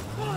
Oh.